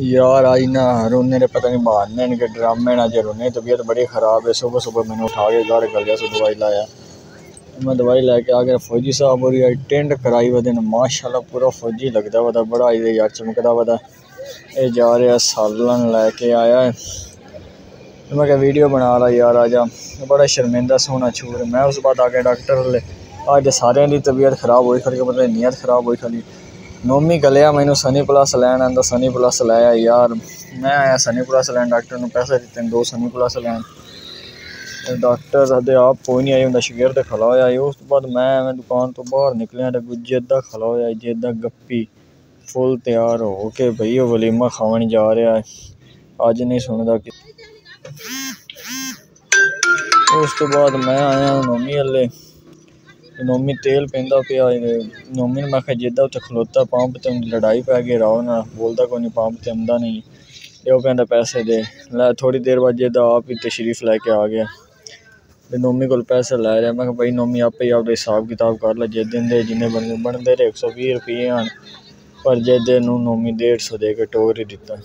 यार आज ना रोने ने पता नहीं मारने इनके ड्रामे ना जो रोने तबीयत बड़ी ख़राब है। सुबह सुबह मैंने उठा के घर कर लिया दवाई लाया। मैं दवाई लैके आ गया, फौजी साहब और यार टेंट कराई वे माशाल्लाह, पूरा फौजी लगता वा बड़ा यार चमकदा वा ये जा रहा सालन लैके आया है। मैं क्या वीडियो बना रहा यार, आजा बड़ा शर्मिंदा सोना छूर। मैं उस बाद आ गया डॉक्टर अज सारे की तबीयत खराब हुई खड़ी पता नीयत खराब हुई खड़ी नौमी गलिया मैनू सनी प्लस लैन आंदा सनी प्लस लाया यार मैं आया सनी प्लस लैन डॉक्टर ने पैसे दिते दो सनी प्लस लैन डॉक्टर आते आप कोई नहीं आई उनका शगिरद खड़ा होया उस तो बाद मैं मैं दुकान तो बाहर निकलिया तो जेदा खड़ा होया जेदा गप्पी फुल तैयार हो के भाई वो वलीमा खावन जा रहा है अज नहीं सुनता कि उस तो बाद मैं आया नौमी हल्ले नौमी तेल पींदा पिया नौमी ने मैं जेदा उत्थे खलोता पंप ते लड़ाई पै गई राव ना बोलदा कोई नहीं पंप ते औंदा नहीं ते कहंदा पैसे दे थोड़ी देर बाद जेदा आप ही तशरीफ़ लैके आ गया नौमी कोल पैसे लै रेहा मैं भाई नौमी आपे ही आपदा हिसाब कताब कर लै जेदे दे जिन्ने बनदे बनदे ते इक सौ बीह् रपेऽ न पर जेदे नू नौमी डेढ़ सौ दे के टोर ही दित्ता